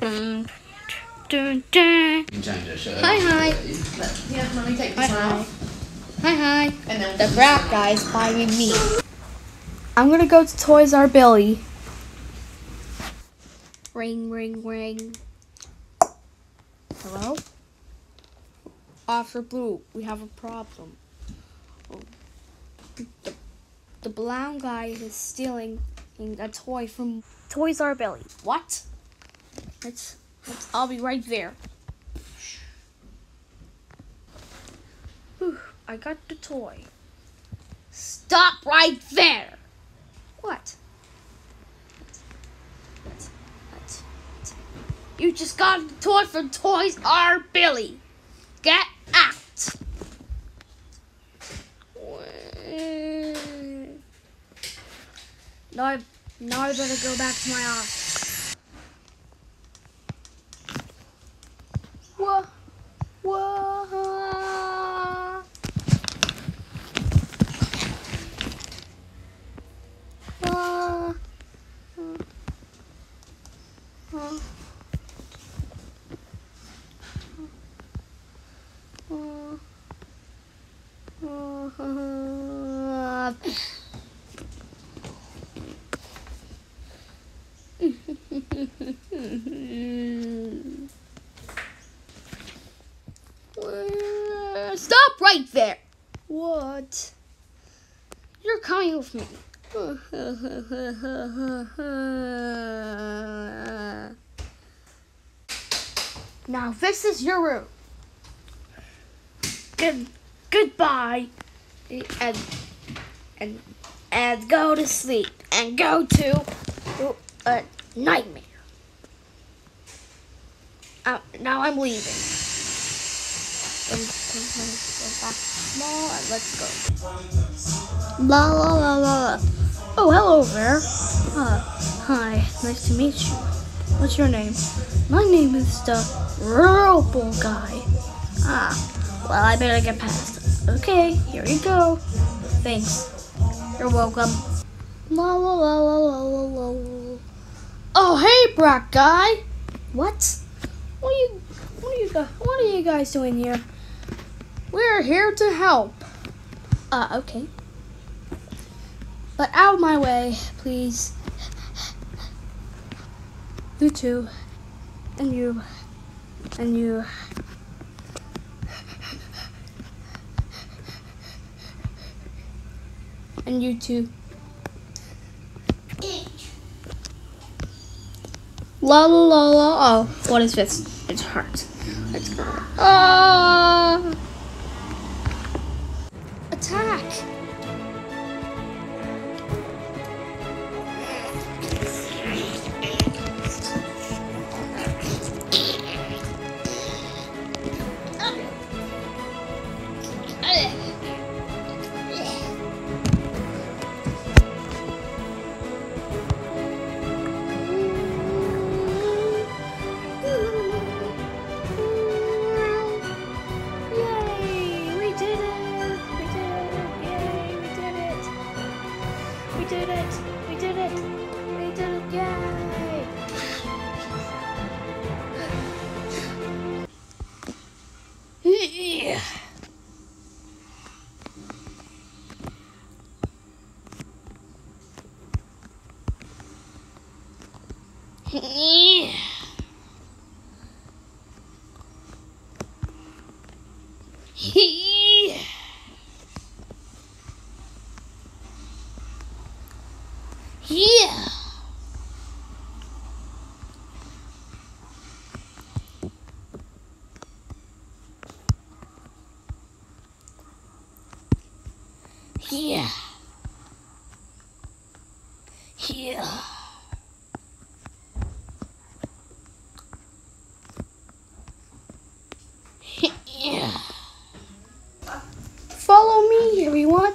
Dun, dun, dun. You can change that shirt. Hi, hi. Let, yeah, let me take Hi, this one hi. off. Hi, hi. And then The rap guy's buying me. I'm gonna go to Toys R Billy. Ring, ring, ring. Hello? Ah, Officer Blue, we have a problem. Oh, The, the brown guy is stealing a toy from Toys R Billy. What? It's, it's, I'll be right there. Whew, I got the toy. Stop right there! What? What? What? You just got a toy from Toys R Billy. Get out! Now I, now I better go back to my office. Whoa, whoa. Uh, uh, uh, uh, uh, uh, Uh, stop right there! What? You're coming with me. Now this is your room. Good goodbye. And and and go to sleep and go to a nightmare. Uh, now I'm leaving. Go back small and let's go. La la la la. Oh, hello there. Uh, hi, nice to meet you. What's your name? My name is the Robo Guy. Ah, well, I better get past. Okay, here you go. Thanks. You're welcome. La la la la la la la. Oh, hey, Brack Guy. What? What are you? What are you? What are you guys doing here? We're here to help. Uh, okay. But out of my way, please. You too. And you. And you. And you too. La la la la. Oh, what is this? It's heart. Let's go. Ah! Attack! Yeah. Yeah. Yeah. Yeah. Yeah. Yeah. Follow me, everyone.